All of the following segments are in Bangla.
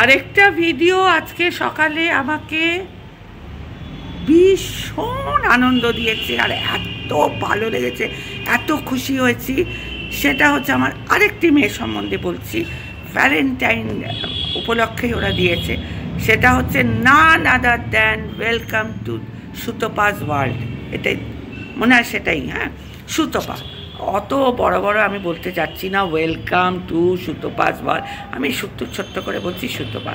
আরেকটা ভিডিও আজকে সকালে আমাকে ভীষণ আনন্দ দিয়েছে আর এত ভালো লেগেছে, এত খুশি হয়েছি। সেটা হচ্ছে আমার আরেকটি মেয়ে সম্বন্ধে বলছি। ভ্যালেন্টাইন উপলক্ষেই ওরা দিয়েছে। সেটা হচ্ছে none other than welcome to সুতোপাস world এটাই, মনে হয় সেটাই হ্যাঁ? সুতোপা। অত বড় বড় আমি বলতে যাচ্ছি না ওয়েলকাম টু সুতোপাস ওয়ার্ল্ড আমি সত্য ছোট্ট করে বলছি সুতোপা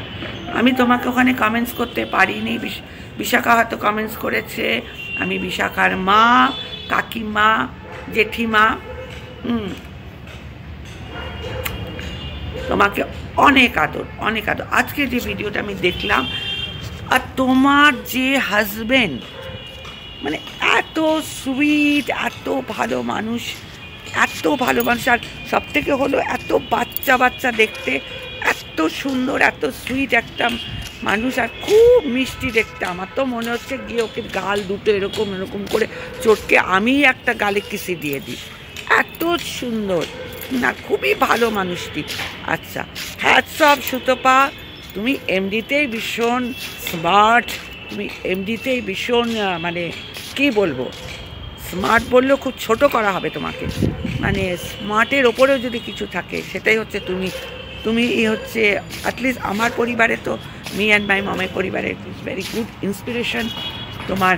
আমি তোমাকে ওখানে কমেন্টস করতে পারিনি, বিশ- বিশাখা হয়তো কমেন্টস করেছে। আমি বিশাখার মা, কাকিমা, জেঠিমা, হুম। তোমাকে অনেক আদর অনেক আদর। আজকে যে ভিডিওটা আমি দেখলাম, আর তোমার যে হাজবেন্ড মানে এত সুইট এত ভালো মানুষ এত ভালো মানুষ, আর সব থেকে হলো এত বাচ্চা বাচ্চা দেখতে, এত সুন্দর, এত সুইট একটা মানুষ, আর খুব মিষ্টি দেখতে। আমার তো মনে হচ্ছে গিয়ে ওকে গাল দুটো এরকম এরকম করে চটকে আমি একটা গালে কিসি দিয়ে দিই। এত সুন্দর। না, খুবই ভালো মানুষটি। আচ্ছা হ্যাঁ সব সুতপা, তুমি এমনিতেই ভীষণ স্মার্ট তুমি এমনিতেই ভীষণ মানে কি বলব? স্মার্ট বললেও খুব ছোট করা হবে তোমাকে। মানে স্মার্টের ওপরেও যদি কিছু থাকে, সেটাই হচ্ছে তুমি। তুমি এই হচ্ছে অ্যাটলিস্ট আমার পরিবারে তো মি অ্যান্ড মাই মামের পরিবারে ভেরি গুড ইন্সপিরেশন তোমার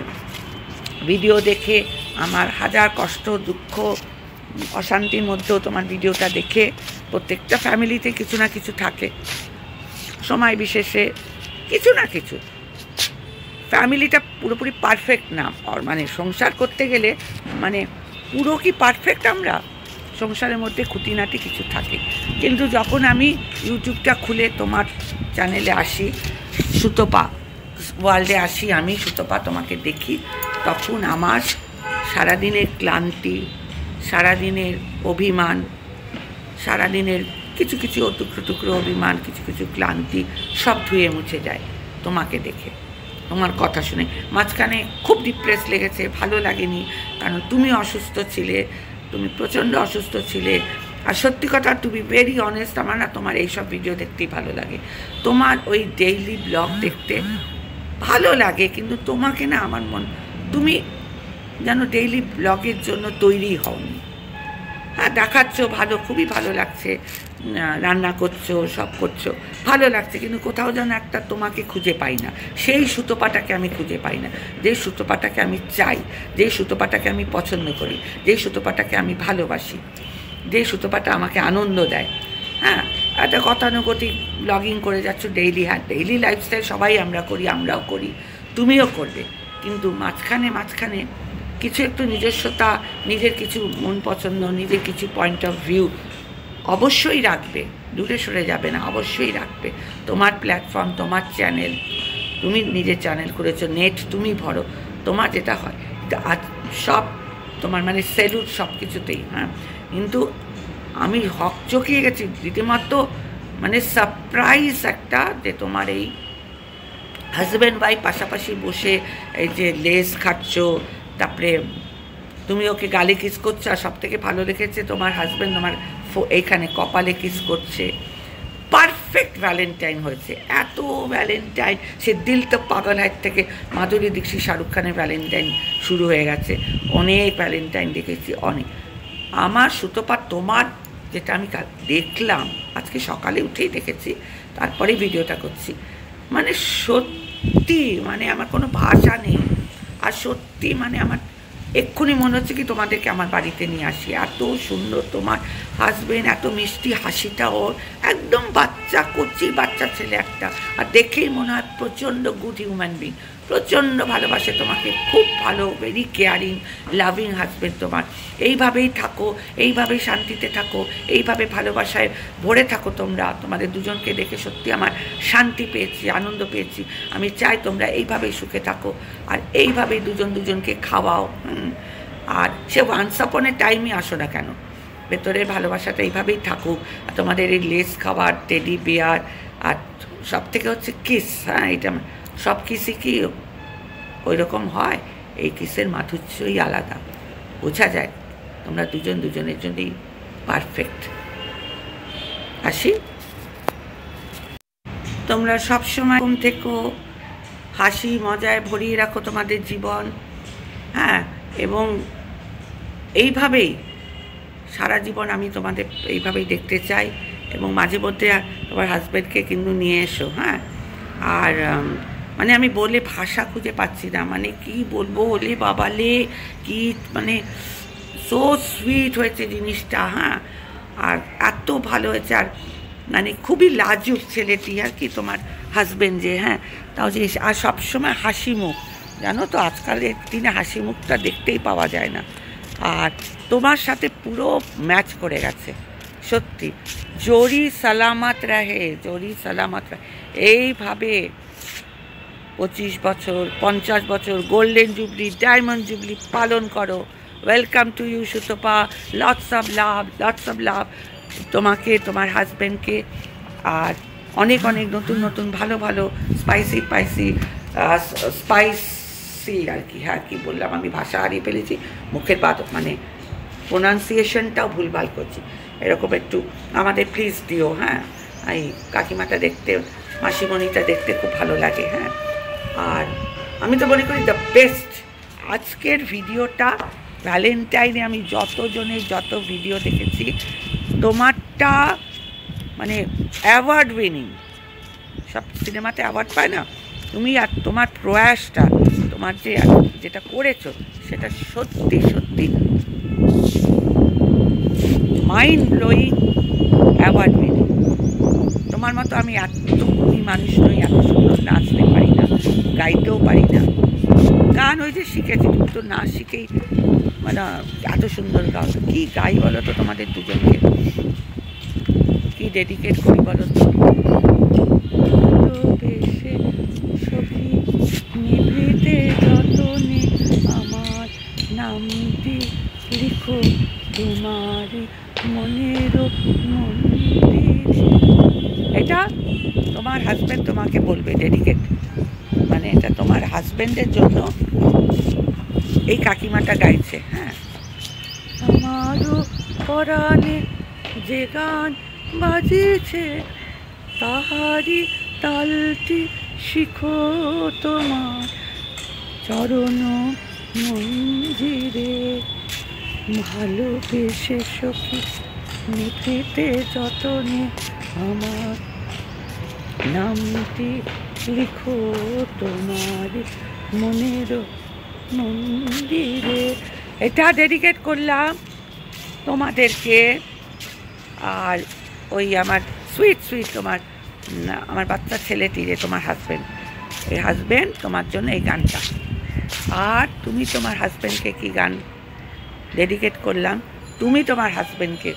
ভিডিও দেখে, আমার হাজার কষ্ট, দুঃখ, অশান্তির মধ্যেও তোমার ভিডিওটা দেখে, প্রত্যেকটা ফ্যামিলিতে কিছু না কিছু থাকে। সময় বিশেষে কিছু না কিছু। ফ্যামিলিটা পুরোপুরি পারফেক্ট না। মানে সংসার করতে গেলে মানে পুরো কি পারফেক্ট আমরা? সংসারের মধ্যে খুঁটিনাটি কিছু থাকে। কিন্তু যখন আমি ইউটিউবটা খুলে তোমার চ্যানেলে আসি, সুতপা ওয়ার্ল্ডে আসি, আমি সুতপা তোমাকে দেখি, তখন আমার সারাদিনের ক্লান্তি, সারাদিনের অভিমান, সারাদিনের কিছু কিছু টুকরো টুকরো অভিমান, কিছু কিছু ক্লান্তি সব ধুয়ে মুছে যায় তোমাকে দেখে। তোমার কথা শুনে। মাঝখানে খুব ডিপ্রেস লেগেছে, ভালো লাগেনি, কারণ তুমি অসুস্থ ছিলে, তুমি প্রচণ্ড অসুস্থ ছিলে। আর সত্যি কথা তুমি ভেরি অনেস্ট আমার না তোমার এইসব ভিডিও দেখতেই ভালো লাগে। তোমার ওই ডেইলি ব্লগ দেখতে ভালো লাগে, কিন্তু তোমাকে না আমার মন, তুমি যেন ডেইলি ব্লগের জন্য তৈরি হওনি। হ্যাঁ দেখাচ্ছ, ভালো, খুবই ভালো লাগছে। রান্না করছ, সব করছ। ভালো লাগছে, কিন্তু কোথাও যেন একটা তোমাকে খুঁজে পাই না। সেই সুতোপাটাকে আমি খুঁজে পাই না। যে সুতোপাটাকে আমি চাই, যে সুতোপাটাকে আমি পছন্দ করি, যে সুতোপাটাকে আমি ভালোবাসি, যে সুতোপাটা আমাকে আনন্দ দেয়। হ্যাঁ একটা গতানুগতিক ব্লগিং করে যাচ্ছ ডেইলি হ্যাঁ ডেইলি লাইফস্টাইল সবাই আমরা করি, আমরাও করি, তুমিও করবে। কিন্তু মাঝখানে মাঝখানে কিছু একটু নিজস্বতা, নিজের কিছু মন পছন্দ, নিজের কিছু পয়েন্ট অফ ভিউ অবশ্যই রাখবে। দূরে সরে যাবে না, অবশ্যই রাখবে। তোমার প্ল্যাটফর্ম তোমার চ্যানেল তুমি নিজের চ্যানেল করেছ নেট তুমি ভরো, তোমার যেটা হয় আজ সব তোমার মানে সেলুট সব কিছুতেই হ্যাঁ। কিন্তু আমি হক চকিয়ে গেছি রীতিমাত্র মানে সারপ্রাইজ একটা যে তোমার এই হাজব্যান্ড ওয়াইফ পাশাপাশি বসে এই যে লেস খাচ্ছ, তারপরে তুমি ওকে গালে কিস করছ, আর সব থেকে ভালো লেগেছে তোমার হাজব্যান্ড তোমার এইখানে কপালে কিস করছে। পারফেক্ট ভ্যালেন্টাইন হয়েছে। এত ভ্যালেন্টাইন সে দিল তো পাগল হাত থেকে। মাধুরী, দীক্ষিত, শাহরুখ খানের ভ্যালেন্টাইন শুরু হয়ে গেছে। অনেক ভ্যালেন্টাইন দেখেছি, অনেক। আমার সুতোপাত তোমার, যেটা আমি দেখলাম, আজকে সকালে উঠেই দেখেছি তারপরে ভিডিওটা করছি। মানে সত্যি মানে আমার কোনো ভাষা নেই। আর সত্যি মানে আমার এক্ষুনি মনে হচ্ছে কি তোমাদেরকে আমার বাড়িতে নিয়ে আসি। এত সুন্দর তোমার হাজবেন্ড এত মিষ্টি হাসিটা ওর। একদম বাচ্চা, কচি বাচ্চা ছেলে একটা। আর দেখেই মনে হয় প্রচণ্ড গুড হিউম্যান বিং প্রচণ্ড ভালোবাসে তোমাকে, খুব ভালো ভেরি কেয়ারিং লাভিং হাজব্যান্ড তোমার। এইভাবেই থাকো এইভাবেই শান্তিতে থাকো, এইভাবে ভালোবাসায় ভরে থাকো তোমরা। তোমাদের দুজনকে দেখে সত্যি আমার শান্তি পেয়েছি, আনন্দ পেয়েছি। আমি চাই তোমরা এইভাবেই সুখে থাকো আর এইভাবেই দুজন দুজনকে খাওয়াও আর সে ওয়ান্স টাইমই আসো না কেন? ভেতরের ভালোবাসাটা এইভাবেই থাকুক। তোমাদের এই লেস খাবার টেডি বিয়ার আর সব থেকে হচ্ছে কিস হ্যাঁ এটা সব কিসই কি ওই রকম হয়? এই কিসের মাধুর্যই আলাদা। বোঝা যায়, তোমরা দুজন দুজনের জন্যই পারফেক্ট আসি? তোমরা সবসময় ঘুম থেকো, হাসি মজায় ভরিয়ে রাখো তোমাদের জীবন হ্যাঁ? এবং এইভাবেই সারা জীবন আমি তোমাদের এইভাবেই দেখতে চাই এবং মাঝে মধ্যে তোমার হাজব্যান্ডকে কিন্তু নিয়ে এসো হ্যাঁ? আর মানে আমি বলে ভাষা খুঁজে পাচ্ছি না। মানে কি বলব? ওলে বাবালে কি মানে সো সুইট হয়েছে জিনিসটা হ্যাঁ। আর এত ভালো হয়েছে। আর মানে খুবই লাজুক ছেলেটি আর কি তোমার হাজবেন্ড যে হ্যাঁ। তাও যে আর সবসময় হাসি মুখ। জানো তো, আজকালের দিনে হাসি মুখটা দেখতেই পাওয়া যায় না। আর তোমার সাথে পুরো ম্যাচ করে গেছে। সত্যি। জরি সালামাত রাহে, জরি সালামাত রাহে। এইভাবে পঁচিশ বছর, পঞ্চাশ বছর গোল্ডেন জুবলি ডায়মন্ড জুবলি পালন করো। Welcome to you Sutapa. Lots of love lots of love তোমাকে, তোমার হাজব্যান্ডকে আর অনেক অনেক নতুন নতুন, ভালো ভালো স্পাইসি স্পাইসি স্পাইসি আর কি হ্যাঁ কি বললাম আমি, ভাষা হারিয়ে ফেলেছি, মুখের বাদ মানে প্রোনাউন্সিয়েশনটাও ভুলভাল করছি। এরকম একটু আমাদের প্লিজ দিও হ্যাঁ। এই কাকিমাটা দেখতে, মাসিমণিটা দেখতে খুব ভালো লাগে হ্যাঁ। আর আমি তো মনে করি দ্য বেস্ট আজকের ভিডিওটা ভ্যালেন্টাইনে আমি যতজনের যত ভিডিও দেখেছি, তোমারটা মানে অ্যাওয়ার্ড উইনিং সব সিনেমাতে অ্যাওয়ার্ড পায় না? তুমি আর তোমার প্রয়াসটা, তোমার যে যেটা করেছ, সেটা সত্যি সত্যি মাইন্ড ব্লোয়িং অ্যাওয়ার্ড উইনিং তোমার মতো আমি এতটুকুনি মানুষ নই, এত সুন্দর নাচতে পারি। গাইতেও পারি না। গান ওই যে শিখেছি তুমি তো না শিখেই মানে এত সুন্দর গাও কি গাই বলো তো তোমাদের দুজনকে? কি ডেডিকেট করি বলো তো? নামটি লিখো তোমার মনের মন্দিরে। এটা তোমার হাজব্যান্ড তোমাকে বলবে ডেডিকেট মানে এটা তোমার হাজব্যান্ডের জন্য এই কাকিমাটা গাইছে হ্যাঁ। যে গান বাজিছে তাহারি তালটি শিখো তোমার চরণ মঞ্জিরে। ভালোবেসে সখী নিভৃতে যতনে আমার নামটি লিখো তোমার মনের মন্দিরে। এটা ডেডিকেট করলাম তোমাদেরকে। আর ওই আমার সুইট সুইট তোমার আমার বাচ্চা ছেলেটি যে তোমার হাজব্যান্ড এই হাজব্যান্ড তোমার জন্য এই গানটা। আর তুমি তোমার হাজব্যান্ডকে কি গান ডেডিকেট করলাম? তুমি তোমার হাজব্যান্ডকে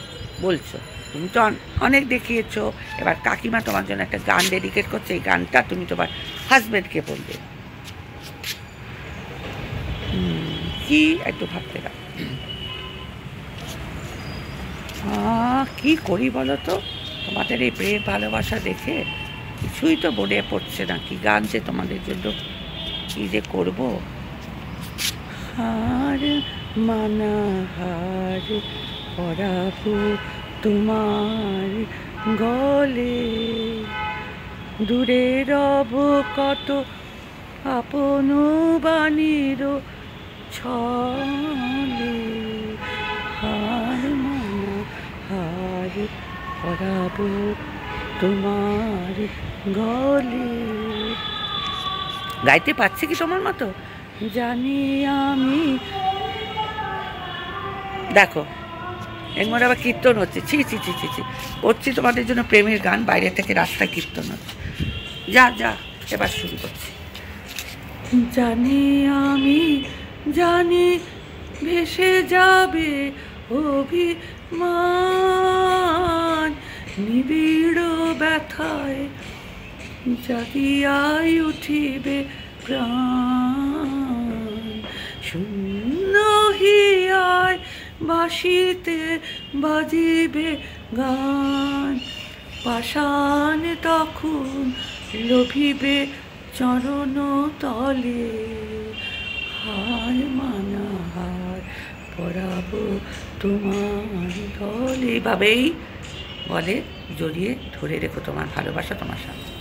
বলছো। তুমি তো অনেক দেখিয়েছো। এবার কাকিমা তোমার জন্য একটা গান ডেডিকেট করছে। এই গানটা তুমি তোমার হাজব্যান্ডকে বলবে। কি? একটু ভাবতে কি করি বলো তো? তোমাদের এই প্রেম ভালোবাসা দেখে কিছুই তো মনে পড়ছে না। কি গান যে তোমাদের জন্য কি যে করব? হার মানা হার পরাবো তোমার গলে। দূরে রব কত আপন বাণীর ছলে। হার মানা, হার তোমার গলে। গাইতে পারছে কি তোমার মতো? জানি আমি দেখো এর আবার কীর্তন হচ্ছে। ছি ছি ছি ছি ছি। করছি তোমাদের জন্য প্রেমের গান, বাইরে থেকে রাস্তায় কীর্তন হচ্ছে। যা যা, এবার শুরু করছি। জানি আমি, জানি ভেসে যাবে অভিমান। নিবিড় ব্যথায় জাগিয়াই উঠিবে প্রাণ। শূন্য হিয়ায় বাসিতে বাজিবে গান। পাষাণ তখন লোভিবে চরণ তলে হার মানা হার পরাবো তোমার দল। এইভাবেই বলে, জড়িয়ে ধরে রেখো তোমার ভালোবাসা তোমার সামনে।